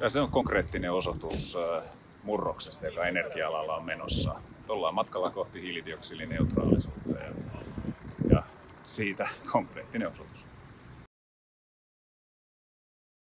Ja se on konkreettinen osoitus murroksesta, joka energia-alalla on menossa. Ollaan matkalla kohti hiilidioksidineutraalisuutta ja, ja siitä konkreettinen osoitus.